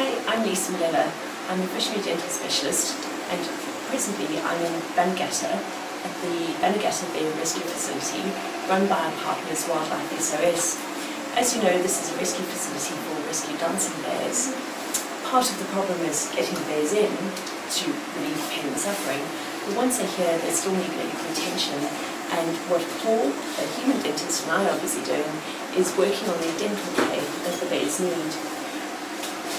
Hi, I'm Lisa Milella. I'm a veterinary dental specialist and presently I'm in Bannerghatta at the Bannerghatta Bear Rescue Facility run by our partners Wildlife SOS. As you know, this is a rescue facility for rescue dancing bears. Part of the problem is getting the bears in to relieve pain and suffering, but once they're here they still need medical attention and what Paul, a human dentist, and I are busy doing is working on the dental care that the bears need.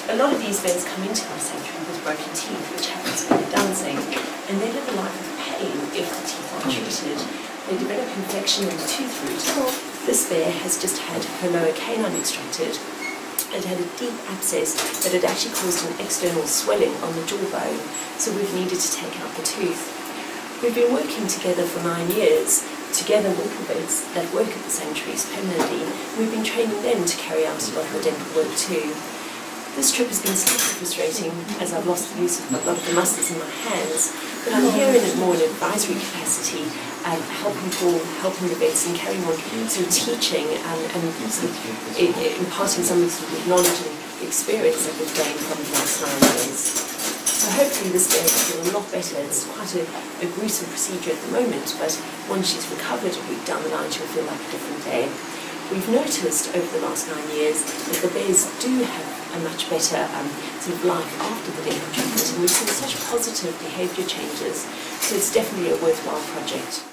A lot of these bears come into our sanctuary with broken teeth, which happens when they're dancing, and they live a life of pain if the teeth aren't hmm. treated. They develop infection in the tooth root. This bear has just had her lower canine extracted. It had a deep abscess that had actually caused an external swelling on the jawbone, so we've needed to take out the tooth. We've been working together for nine years, together with the vets that work at the sanctuaries permanently. We've been training them to carry out a lot of the dental work too. This trip has been slightly frustrating as I've lost the use of a lot of the muscles in my hands, but I'm here in a more an advisory capacity, um, helping Paul, helping the vets and carrying on sort of teaching and, and sort of imparting some of the knowledge and experience that we've gained from the last nine years. So hopefully this day will feel a lot better. It's quite a, a gruesome procedure at the moment, but once she's recovered a week down the line, she'll feel like a different day. We've noticed over the last nine years that the bears do have a much better um, sort of life after the dental treatment and we've seen such positive behaviour changes so it's definitely a worthwhile project.